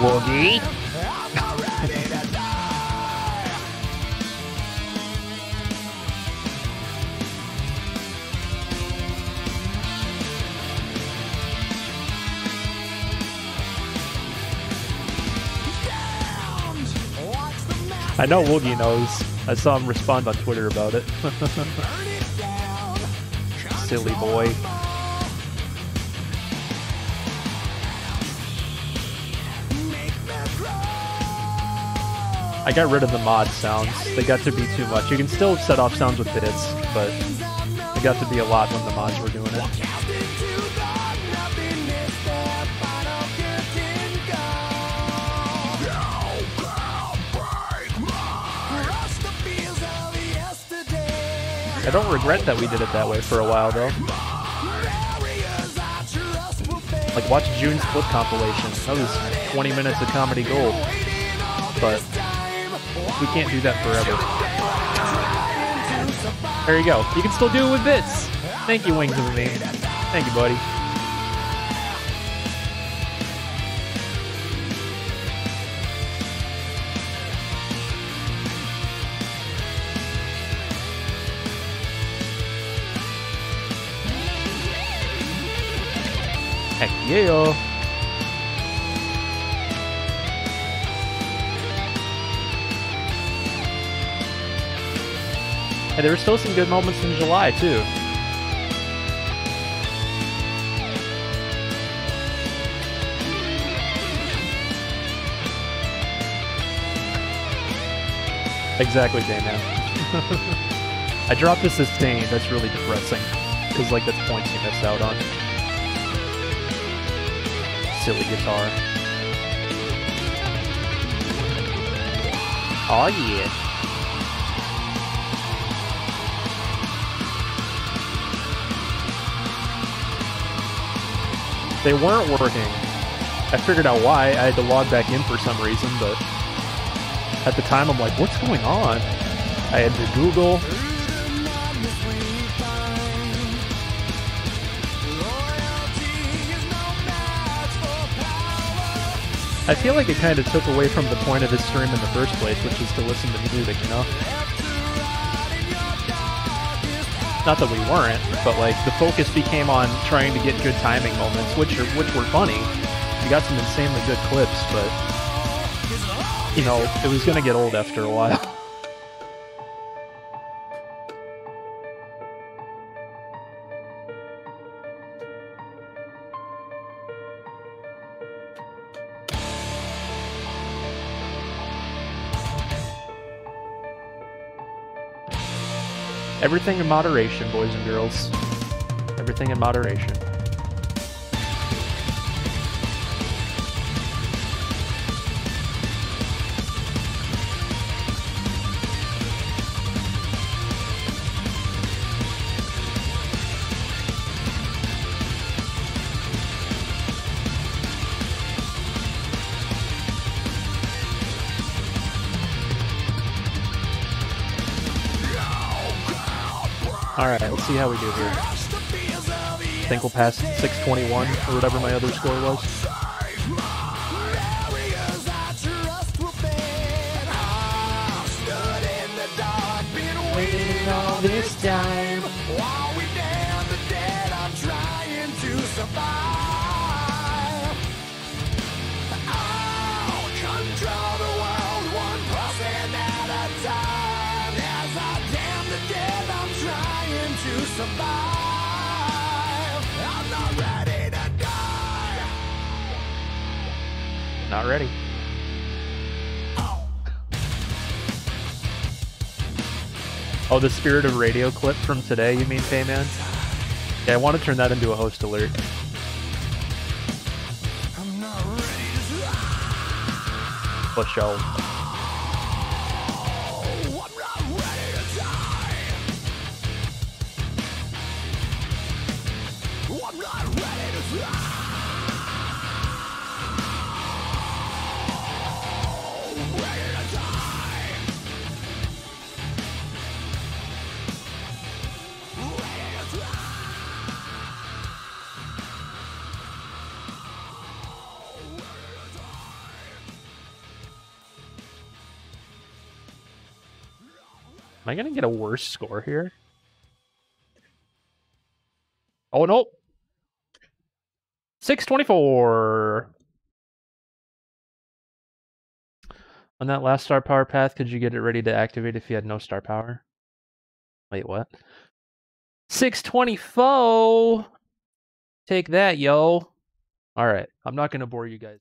Woogie. I know Woogie knows. I saw him respond on Twitter about it. Silly boy. I got rid of the mod sounds. They got to be too much. You can still set off sounds with bits, but it got to be a lot when the mods were doing it. I don't regret that we did it that way for a while though. Like watch June's flip compilation. That was 20 minutes of comedy gold. But we can't do that forever. There you go. You can still do it with bits. Thank you, Wings of the Meme. Thank you, buddy. Heck yeah. And there were still some good moments in July too. Exactly, J-Man. I dropped a sustain. That's really depressing. Because, like, that's points you missed out on. Silly guitar. Oh, yeah. They weren't working. I figured out why. I had to log back in for some reason, but at the time I'm like, what's going on? I had to Google. I feel like it kind of took away from the point of this stream in the first place, which is to listen to music, you know? Not that we weren't, but like the focus became on trying to get good timing moments, which are which were funny. We got some insanely good clips, but you know, it was gonna get old after a while. Everything in moderation, boys and girls. Everything in moderation. Alright, let's see how we do here. I think we'll pass 621 or whatever my other score was. Survive. I'm not ready to die. Not ready. Oh, the Spirit of Radio clip from today, you mean, Payman? Yeah, I want to turn that into a host alert. I'm not ready to die. Am I gonna get a worse score here? Oh no. 624. On that last star power path, could you get it ready to activate if you had no star power? Wait, what? 624. Take that, yo. All right. I'm not going to bore you guys.